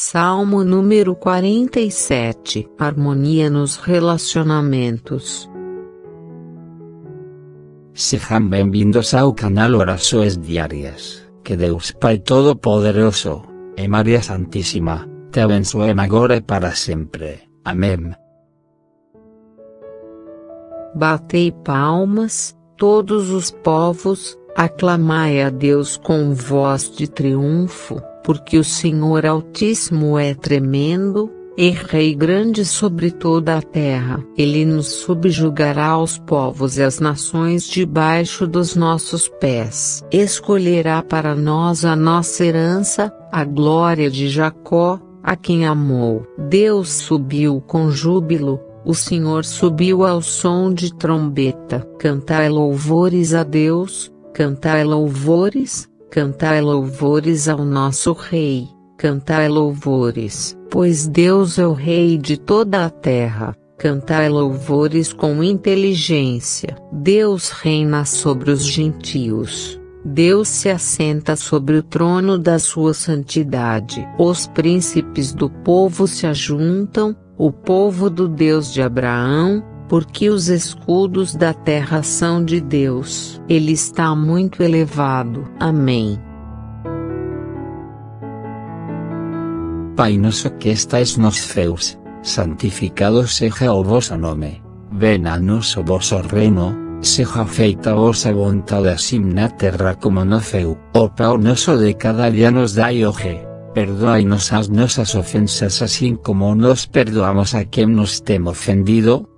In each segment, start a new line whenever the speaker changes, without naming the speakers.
Salmo número 47 Harmonia nos relacionamentos.
Sejam bem-vindos ao canal Orações Diárias. Que Deus Pai Todo-Poderoso, e Maria Santíssima, te abençoem agora e para sempre. Amém.
Batei palmas, todos os povos, aclamai a Deus com voz de triunfo porque o Senhor Altíssimo é tremendo, e Rei grande sobre toda a terra. Ele nos subjugará aos povos e às nações debaixo dos nossos pés. Escolherá para nós a nossa herança, a glória de Jacó, a quem amou. Deus subiu com júbilo, o Senhor subiu ao som de trombeta. Cantai louvores a Deus, cantai louvores, Cantai louvores ao nosso Rei, cantai louvores, pois Deus é o Rei de toda a terra. Cantai louvores com inteligência. Deus reina sobre os gentios. Deus se assenta sobre o trono da sua santidade. Os príncipes do povo se ajuntam, o povo do Deus de Abraão, porque os escudos da terra são de Deus. Ele está muito elevado. Amém.
Pai nosso que estais nos céus, santificado seja o vosso nome. Venha a nós o vosso reino, seja feita vossa vontade assim na terra como no céu. O pão nosso de cada dia nos dai hoje. Perdoai-nos as nossas ofensas assim como nos perdoamos a quem nos tem ofendido,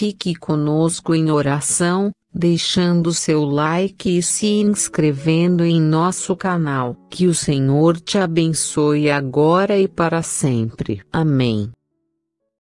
Fique conosco em oração, deixando seu like e se inscrevendo em nosso canal. Que o Senhor te abençoe agora e para sempre. Amém.